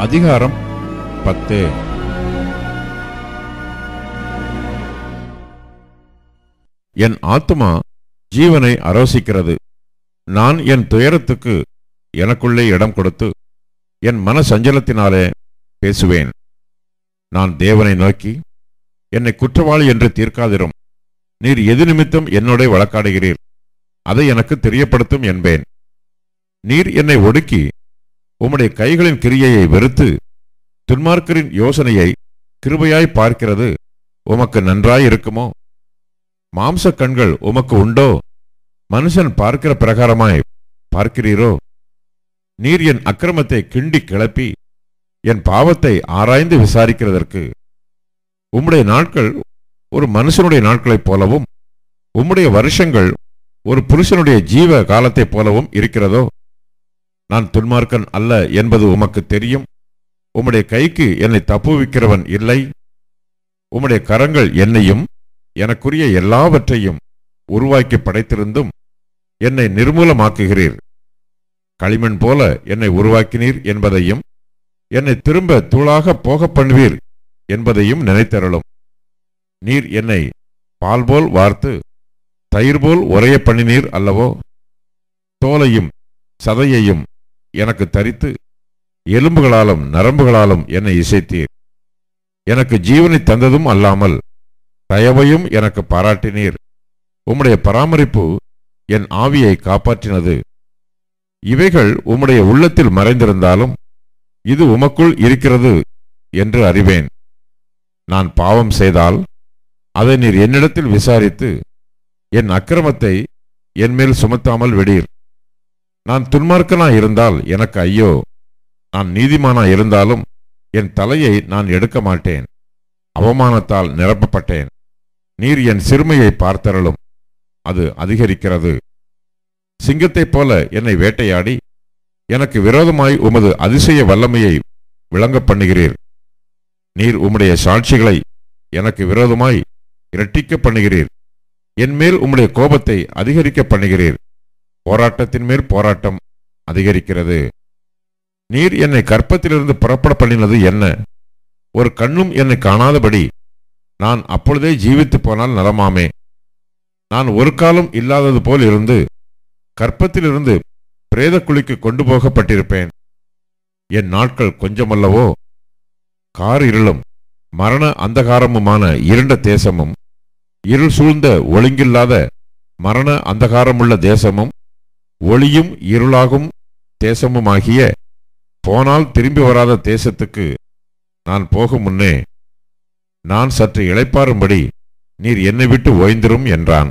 அதிகாரம் பத்து. என் ஆத்மா ஜீவனை அரோசிக்கிறது. நான் என் துயரத்துக்கு எனக்குள்ளே இடம் கொடுத்து என் மன சஞ்சலத்தினாலே பேசுவேன். நான் தேவனை நோக்கி என்னை குற்றவாளி என்று தீர்க்காதிரும். நீர் எது நிமித்தம் என்னோட வழக்காடுகிறீர். அதை எனக்கு தெரியப்படுத்தும் என்பேன். நீர் என்னை ஒடுக்கி உம்முடைய கைகளின் கிரியையை வெறுத்து துன்மார்க்கரின் யோசனையை கிருபையாய் பார்க்கிறது உமக்கு நன்றாய் இருக்குமோ? மாம்ச கண்கள் உமக்கு உண்டோ? மனுஷன் பார்க்கிற பிரகாரமாய் பார்க்கிறீரோ? நீர் என் அக்கிரமத்தை கிண்டி கிளப்பி என் பாவத்தை ஆராய்ந்து விசாரிக்கிறதற்கு உம்முடைய நாட்கள் ஒரு மனுஷனுடைய நாட்களைப் போலவும் உம்முடைய வருஷங்கள் ஒரு புருஷனுடைய ஜீவ காலத்தைப் போலவும் இருக்கிறதோ? நான் துன்மார்க்கன் அல்ல என்பது உமக்கு தெரியும். உம்முடைய கைக்கு என்னை தப்புவிக்கிறவன் இல்லை. உம்முடைய கரங்கள் என்னையும் எனக்குரிய எல்லாவற்றையும் உருவாக்கி படைத்திருந்தும் என்னை நிர்மூலமாக்குகிறீர். களிமண் போல என்னை உருவாக்கினீர் என்பதையும் என்னை திரும்ப தூளாக போகப் பண்ணுவீர் என்பதையும் நினைத்தருளும். நீர் என்னை பால் போல் வார்த்து தயிர் போல் உரைய பண்ணினீர் அல்லவோ? தோலையும் சதையையும் எனக்கு தரித்து எலும்புகளாலும் நரம்புகளாலும் என்னை இசைத்தீர். எனக்கு ஜீவனை தந்ததும் அல்லாமல் தயவையும் எனக்கு பாராட்டினீர். உம்முடைய பராமரிப்பு என் ஆவியை காப்பாற்றினது. இவைகள் உம்முடைய உள்ளத்தில் மறைந்திருந்தாலும் இது உமக்குள் இருக்கிறது என்று அறிவேன். நான் பாவம் செய்தால் அதை நீர் என்னிடத்தில் விசாரித்து என் அக்கிரமத்தை என்மேல் சுமத்தாமல் விடீர். நான் துன்மார்க்கனா இருந்தால் எனக்கு ஐயோ. நான் நீதிமானா இருந்தாலும் என் தலையை நான் எடுக்க மாட்டேன். அவமானத்தால் நிரப்பப்பட்டேன். நீர் என் சிறுமையை பார்த்தரலும் அது அதிகரிக்கிறது. சிங்கத்தைப் போல என்னை வேட்டையாடி எனக்கு விரோதமாய் உமது அதிசய வல்லமையை விளங்கப் பண்ணுகிறீர். நீர் உம்முடைய சாட்சிகளை எனக்கு விரோதமாய் இரட்டிக்க பண்ணுகிறீர். என்மேல் உம்முடைய கோபத்தை அதிகரிக்க பண்ணுகிறீர். போராட்டத்தின் மேல் போராட்டம் அதிகரிக்கிறது. நீர் என்னை கற்பத்திலிருந்து புறப்பட பண்ணினது என்ன? ஒரு கண்ணும் என்னை காணாதபடி நான் அப்பொழுதே ஜீவித்து போனால் நலமாமே. நான் ஒரு காலம் இல்லாதது போல் இருந்து கற்பத்திலிருந்து பிரேத குழிக்கு கொண்டு போகப்பட்டிருப்பேன். என் நாட்கள் கொஞ்சமல்லவோ? கார் இருளும் மரண அந்தகாரமுமான இருண்ட தேசமும் இருள் சூழ்ந்த ஒழுங்கில்லாத மரண அந்தகாரமுள்ள தேசமும் ஒளியும் இருளாகும் தேசமுமாகிய போனால் திரும்பி வராத தேசத்துக்கு நான் போகும் முன்னே நான் சற்று இளைப்பாரும்படி நீர் என்னை விட்டு ஓய்ந்திரும் என்றான்.